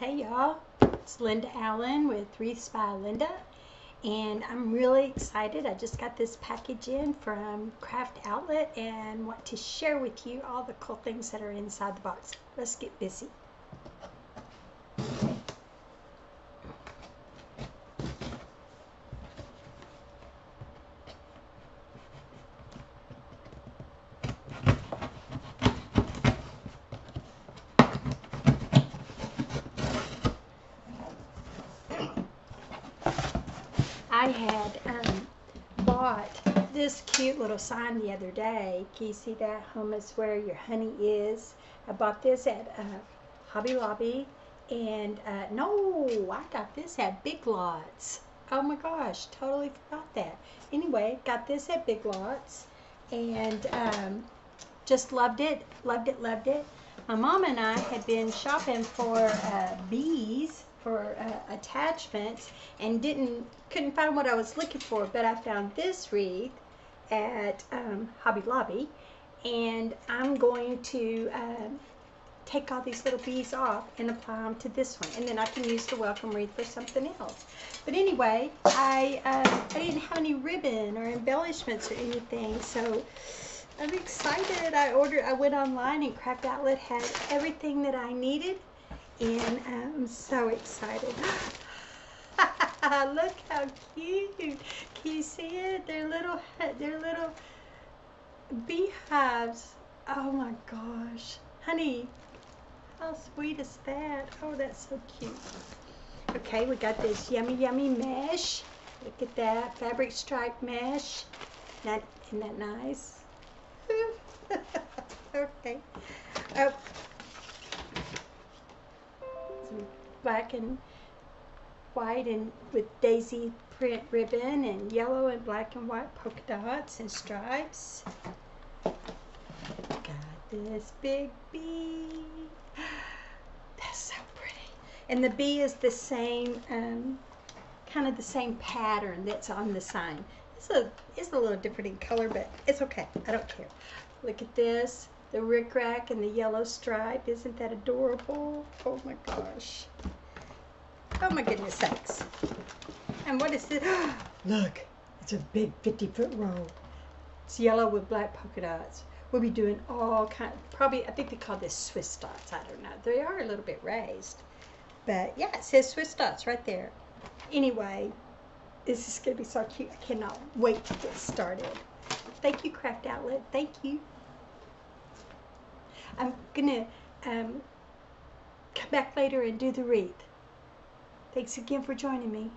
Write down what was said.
Hey y'all, it's Lynda Allen with Wreaths by Lynda, and I'm really excited. I just got this package in from Craft Outlet and want to share with you all the cool things that are inside the box. Let's get busy. I had um, bought this cute little sign the other day. Can you see that? Home is where your honey is. I bought this at uh, Hobby Lobby. And uh, no, I got this at Big Lots. Oh my gosh, totally forgot that. Anyway, got this at Big Lots. And um, just loved it, loved it, loved it. My mom and I had been shopping for uh, bees for uh, attachments and didn't couldn't find what I was looking for, but I found this wreath at um, Hobby Lobby, and I'm going to um, take all these little bees off and apply them to this one, and then I can use the welcome wreath for something else. But anyway, I uh, I didn't have any ribbon or embellishments or anything, so. I'm excited. I ordered, I went online and Craft Outlet had everything that I needed and I'm so excited. Look how cute. Can you see it? They're little, they're little beehives. Oh my gosh. Honey, how sweet is that? Oh, that's so cute. Okay, we got this yummy, yummy mesh. Look at that, fabric stripe mesh. Not, isn't that nice? okay. Oh, black and white and with daisy print ribbon and yellow and black and white polka dots and stripes. Got this big bee. That's so pretty. And the bee is the same, um, kind of the same pattern that's on the sign. It's a, it's a little different in color, but it's okay. I don't care. Look at this the rickrack and the yellow stripe. Isn't that adorable? Oh my gosh. Oh my goodness sakes. And what is this? Look, it's a big 50 foot roll. It's yellow with black polka dots. We'll be doing all kind, probably, I think they call this Swiss dots. I don't know. They are a little bit raised. But yeah, it says Swiss dots right there. Anyway, this is going to be so cute. I cannot wait to get started. Thank you, Craft Outlet. Thank you. I'm gonna um, come back later and do the wreath. Thanks again for joining me.